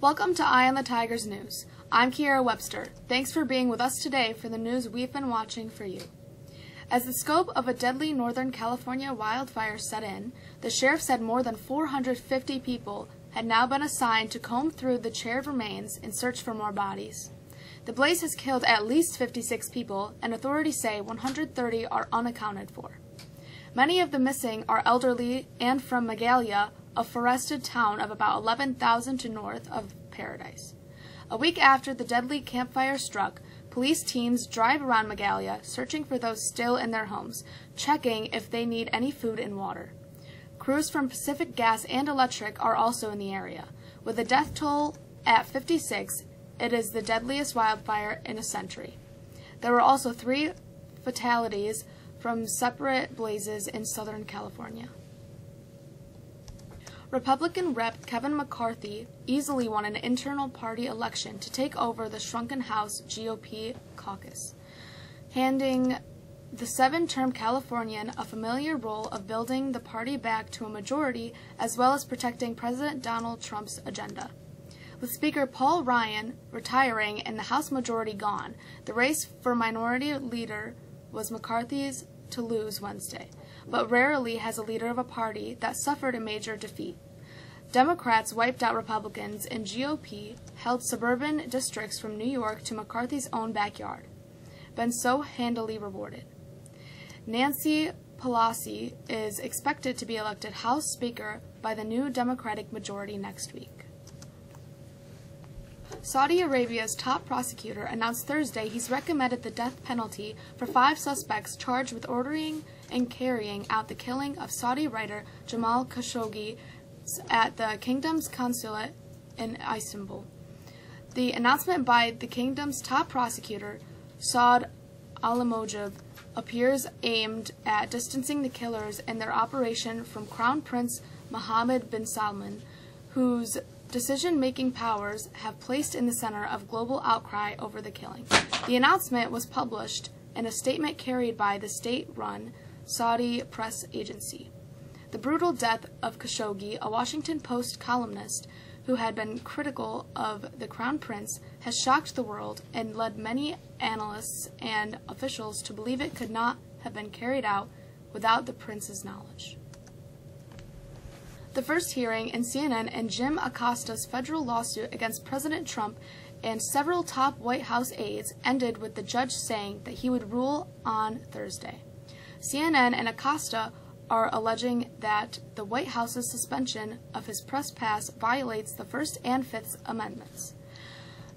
Welcome to Eye on the Tigers News. I'm Kiera Webster. Thanks for being with us today for the news we've been watching for you. As the scope of a deadly Northern California wildfire set in, the sheriff said more than 450 people had now been assigned to comb through the charred remains in search for more bodies. The blaze has killed at least 56 people, and authorities say 130 are unaccounted for. Many of the missing are elderly and from Magalia, a forested town of about 11,000 to north of Paradise. A week after the deadly Camp Fire struck, police teams drive around Magalia searching for those still in their homes, checking if they need any food and water. Crews from Pacific Gas and Electric are also in the area. With a death toll at 56, it is the deadliest wildfire in a century. There were also three fatalities from separate blazes in Southern California. Republican Rep. Kevin McCarthy easily won an internal party election to take over the shrunken House GOP caucus, handing the seven term Californian a familiar role of building the party back to a majority as well as protecting President Donald Trump's agenda. With Speaker Paul Ryan retiring and the House majority gone, the race for minority leader was McCarthy's to lose Wednesday but rarely has a leader of a party that suffered a major defeat. Democrats wiped out Republicans, and GOP held suburban districts from New York to McCarthy's own backyard. Been so handily rewarded. Nancy Pelosi is expected to be elected House Speaker by the new Democratic majority next week. Saudi Arabia's top prosecutor announced Thursday he's recommended the death penalty for five suspects charged with ordering and carrying out the killing of Saudi writer Jamal Khashoggi at the kingdom's consulate in Istanbul. The announcement by the kingdom's top prosecutor, Saud Al-Mojeb, appears aimed at distancing the killers and their operation from Crown Prince Mohammed bin Salman, whose decision-making powers have placed in the center of global outcry over the killing. The announcement was published in a statement carried by the state-run Saudi press agency. The brutal death of Khashoggi, a Washington Post columnist who had been critical of the Crown Prince, has shocked the world and led many analysts and officials to believe it could not have been carried out without the prince's knowledge. The first hearing in CNN and Jim Acosta's federal lawsuit against President Trump and several top White House aides ended with the judge saying that he would rule on Thursday. CNN and Acosta are alleging that the White House's suspension of his press pass violates the First and Fifth Amendments.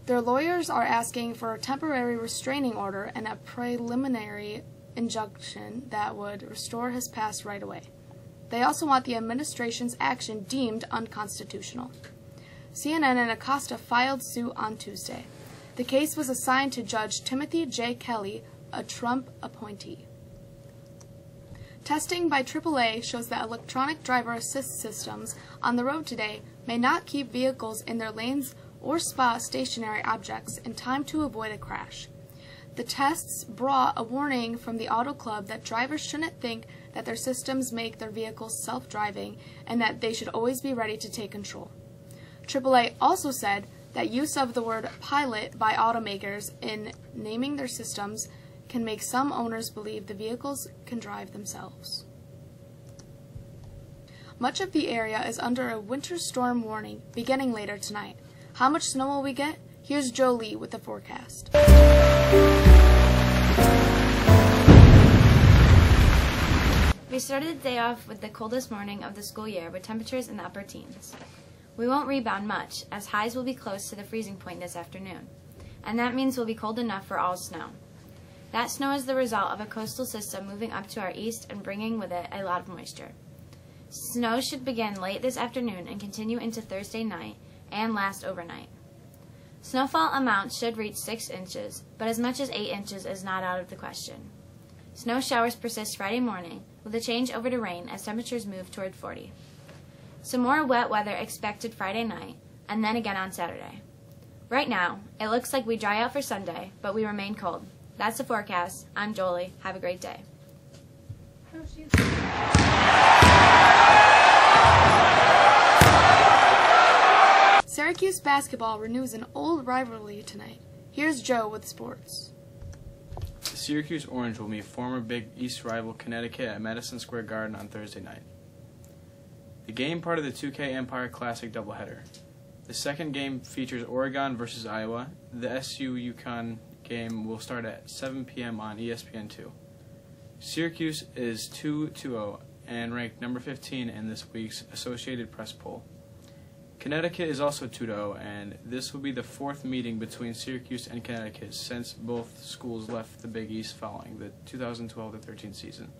Their lawyers are asking for a temporary restraining order and a preliminary injunction that would restore his pass right away. They also want the administration's action deemed unconstitutional. CNN and Acosta filed suit on Tuesday. The case was assigned to Judge Timothy J. Kelly, a Trump appointee. Testing by AAA shows that electronic driver assist systems on the road today may not keep vehicles in their lanes or spot stationary objects in time to avoid a crash. The tests brought a warning from the Auto Club that drivers shouldn't think that their systems make their vehicles self-driving and that they should always be ready to take control. AAA also said that use of the word pilot by automakers in naming their systems can make some owners believe the vehicles can drive themselves. Much of the area is under a winter storm warning beginning later tonight. How much snow will we get? Here's Joe Lee with the forecast. We started the day off with the coldest morning of the school year with temperatures in the upper teens. We won't rebound much, as highs will be close to the freezing point this afternoon, and that means we'll be cold enough for all snow. That snow is the result of a coastal system moving up to our east and bringing with it a lot of moisture. Snow should begin late this afternoon and continue into Thursday night and last overnight. Snowfall amounts should reach 6 inches, but as much as 8 inches is not out of the question. Snow showers persist Friday morning, with a change over to rain as temperatures move toward 40. Some more wet weather expected Friday night, and then again on Saturday. Right now, it looks like we dry out for Sunday, but we remain cold. That's the forecast. I'm Joe Lee. Have a great day. Syracuse basketball renews an old rivalry tonight. Here's Joe with sports. The Syracuse Orange will meet former Big East rival Connecticut at Madison Square Garden on Thursday night. The game part of the 2K Empire Classic doubleheader. The second game features Oregon versus Iowa. The SU UConn game will start at 7 p.m. on ESPN2. Syracuse is 2-2-0 and ranked number 15 in this week's Associated Press poll. Connecticut is also 2 0, and this will be the fourth meeting between Syracuse and Connecticut since both schools left the Big East following the 2012 13 season.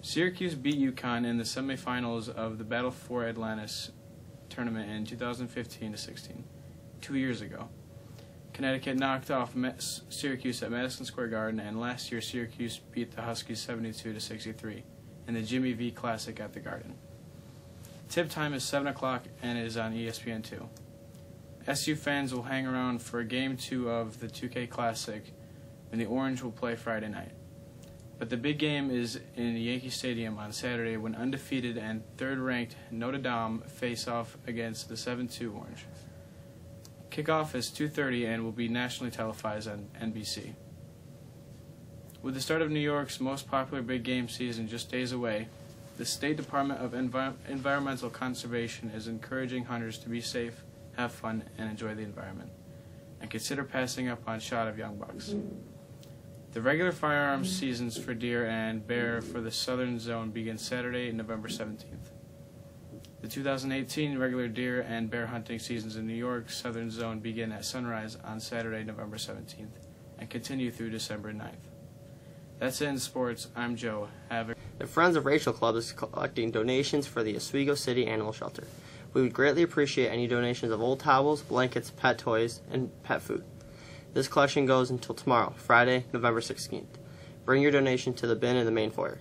Syracuse beat UConn in the semifinals of the Battle for Atlantis tournament in 2015 16, two years ago. Connecticut knocked off Syracuse at Madison Square Garden, and last year Syracuse beat the Huskies 72 to 63 in the Jimmy V Classic at the Garden. Tip time is 7 o'clock and it is on ESPN2. SU fans will hang around for a game two of the 2K Classic, and the Orange will play Friday night. But the big game is in Yankee Stadium on Saturday when undefeated and third-ranked Notre Dame face off against the 7-2 Orange. Kickoff is 2:30 and will be nationally televised on NBC. With the start of New York's most popular big game season just days away, the State Department of Envi Environmental Conservation is encouraging hunters to be safe, have fun, and enjoy the environment, and consider passing up on shot of young bucks. The regular firearms seasons for deer and bear for the southern zone begin Saturday, November 17th. The 2018 regular deer and bear hunting seasons in New York southern zone begin at sunrise on Saturday, November 17th, and continue through December 9th. That's it in sports. I'm Joe. Have a the Friends of Rachel Club is collecting donations for the Oswego City Animal Shelter. We would greatly appreciate any donations of old towels, blankets, pet toys, and pet food. This collection goes until tomorrow, Friday, November 16th. Bring your donation to the bin in the main foyer.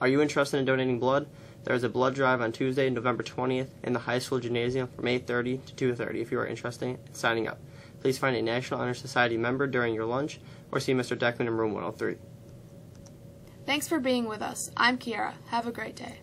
Are you interested in donating blood? There is a blood drive on Tuesday, November 20th in the high school gymnasium from 8:30 to 2:30 if you are interested in signing up. Please find a National Honor Society member during your lunch or see Mr. Deckman in room 103. Thanks for being with us. I'm Kiara. Have a great day.